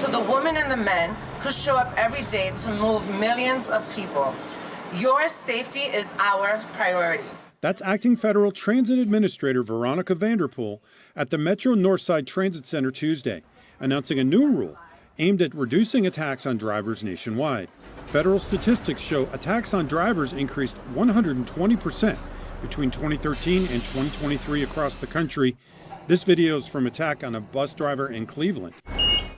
to the women and the men who show up every day to move millions of people. Your safety is our priority. That's acting federal transit administrator Veronica Vanterpool at the Metro Northside Transit Center Tuesday, announcing a new rule aimed at reducing attacks on drivers nationwide. Federal statistics show attacks on drivers increased 120% between 2013 and 2023 across the country. This video is from attack on a bus driver in Cleveland.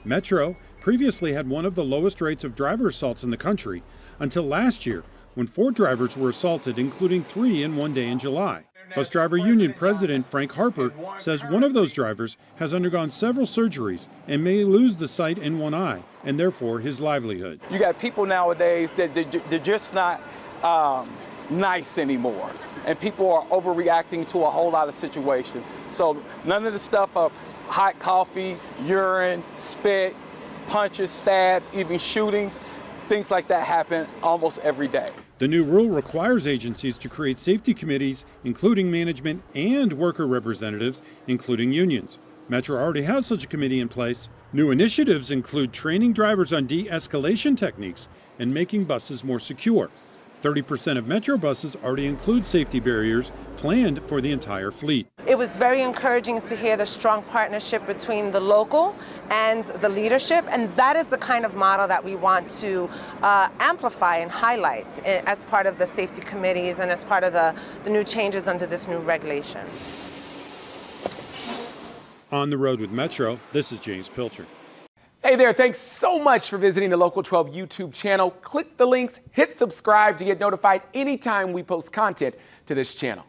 Metro previously had one of the lowest rates of driver assaults in the country until last year when four drivers were assaulted, including three in one day in July. Bus Driver Union President Frank Harper says one of those drivers has undergone several surgeries and may lose the sight in one eye and therefore his livelihood. You got people nowadays that they're just not um, nice anymore. And people are overreacting to a whole lot of situations. So none of the stuff of hot coffee, urine, spit, punches, stabs, even shootings, things like that happen almost every day. The new rule requires agencies to create safety committees, including management and worker representatives, including unions. Metro already has such a committee in place. New initiatives include training drivers on de escalation techniques and making buses more secure. 30% of Metro buses already include safety barriers planned for the entire fleet. It was very encouraging to hear the strong partnership between the local and the leadership, and that is the kind of model that we want to uh, amplify and highlight as part of the safety committees and as part of the, the new changes under this new regulation. On the road with Metro, this is James Pilcher. Hey there, thanks so much for visiting the Local 12 YouTube channel. Click the links, hit subscribe to get notified anytime we post content to this channel.